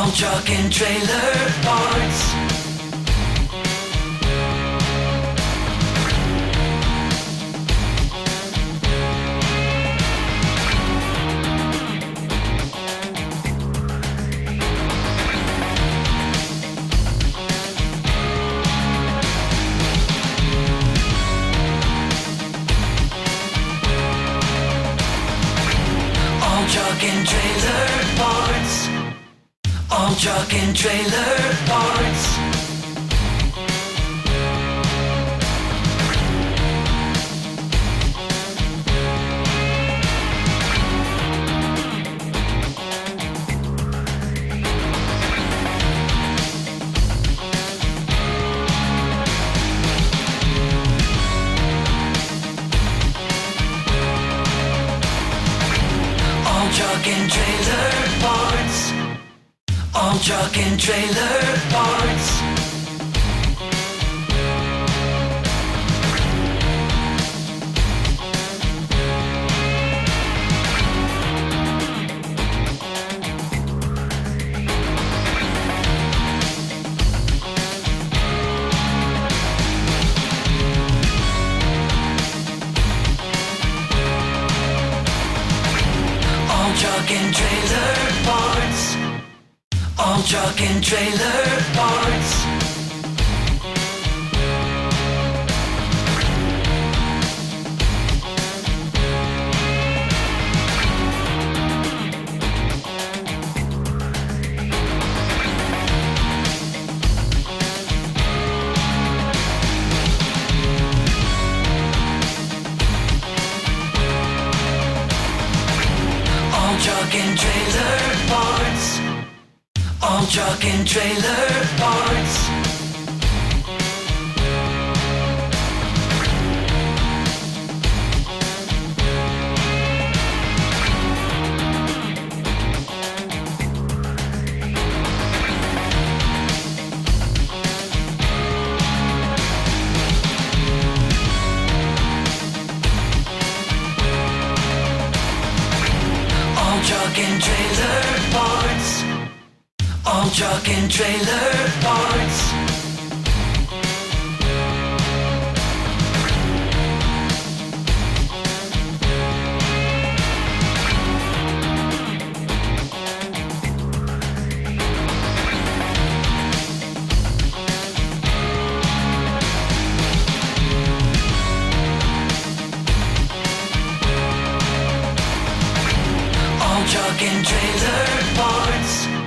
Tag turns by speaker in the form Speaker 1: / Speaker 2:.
Speaker 1: All truck and trailer parts. All truck and trailer. All truck and trailer parts. All truck and trailer parts. All truck and trailer parts. All truck and trailer parts. All truck and trailer parts. All truck and trailer parts. All truck and trailer parts. All truck and trailer parts. All truck and trailer parts. On truck and trailer parts.